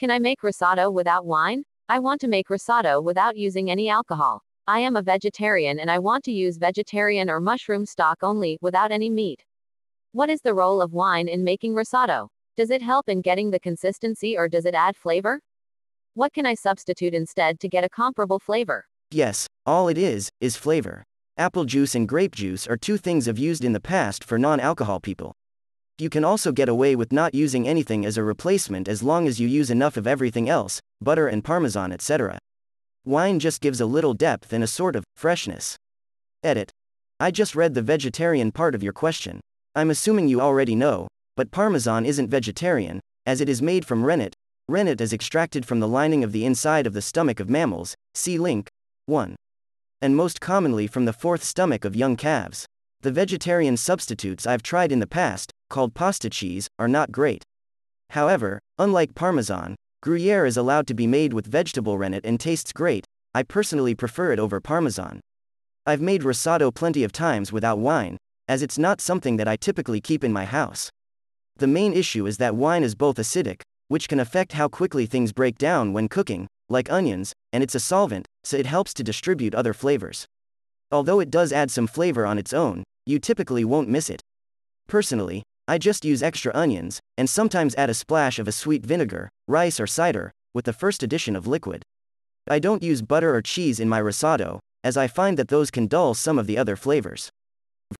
Can I make risotto without wine? I want to make risotto without using any alcohol. I am a vegetarian and I want to use vegetarian or mushroom stock only, without any meat. What is the role of wine in making risotto? Does it help in getting the consistency or does it add flavor? What can I substitute instead to get a comparable flavor? Yes, all it is, is flavor. Apple juice and grape juice are two things I've used in the past for non alcohol people. You can also get away with not using anything as a replacement as long as you use enough of everything else, butter and parmesan, etc. Wine just gives a little depth and a sort of freshness. Edit. I just read the vegetarian part of your question. I'm assuming you already know, but parmesan isn't vegetarian, as it is made from rennet. Rennet is extracted from the lining of the inside of the stomach of mammals, see link 1. And most commonly from the fourth stomach of young calves. The vegetarian substitutes I've tried in the past, called pasta cheese, are not great. However, unlike Parmesan, Gruyere is allowed to be made with vegetable rennet and tastes great, I personally prefer it over Parmesan. I've made risotto plenty of times without wine, as it's not something that I typically keep in my house. The main issue is that wine is both acidic, which can affect how quickly things break down when cooking, like onions, and it's a solvent, so it helps to distribute other flavors. Although it does add some flavor on its own, you typically won't miss it. Personally, I just use extra onions, and sometimes add a splash of a sweet vinegar, rice, or cider, with the first addition of liquid. I don't use butter or cheese in my risotto, as I find that those can dull some of the other flavors.